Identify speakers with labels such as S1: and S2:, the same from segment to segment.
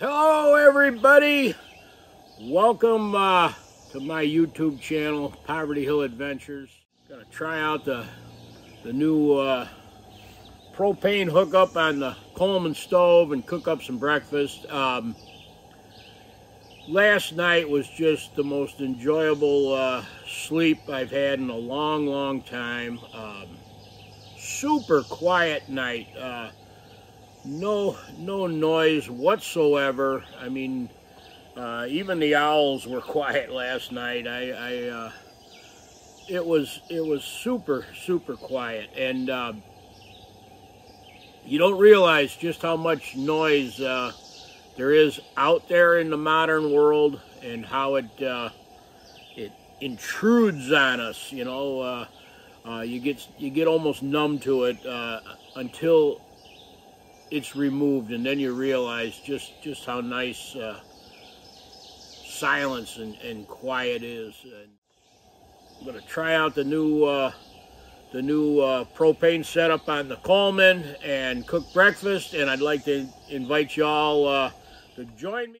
S1: Hello, everybody. Welcome uh, to my YouTube channel, Poverty Hill Adventures. Gonna try out the the new uh, propane hookup on the Coleman stove and cook up some breakfast. Um, last night was just the most enjoyable uh, sleep I've had in a long, long time. Um, super quiet night. No, no noise whatsoever. I mean, uh, even the owls were quiet last night. I, I uh, it was, it was super, super quiet, and uh, you don't realize just how much noise uh, there is out there in the modern world, and how it, uh, it intrudes on us. You know, uh, you get, you get almost numb to it until it's removed and then you realize just just how nice uh, silence and, and quiet is. And I'm gonna try out the new uh, the new uh, propane setup on the Coleman and cook breakfast and I'd like to invite y'all uh, to join me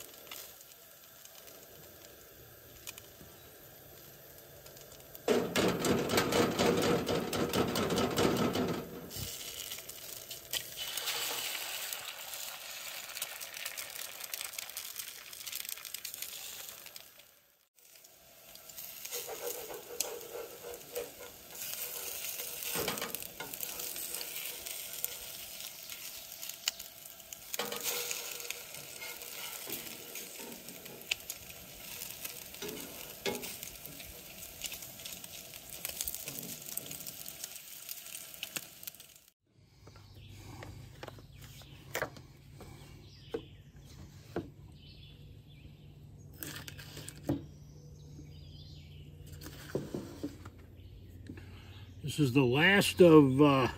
S1: This is the last of uh,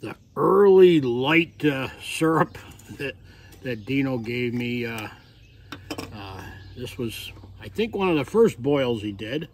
S1: the early light uh, syrup that, that Dino gave me. Uh, uh, this was, I think, one of the first boils he did.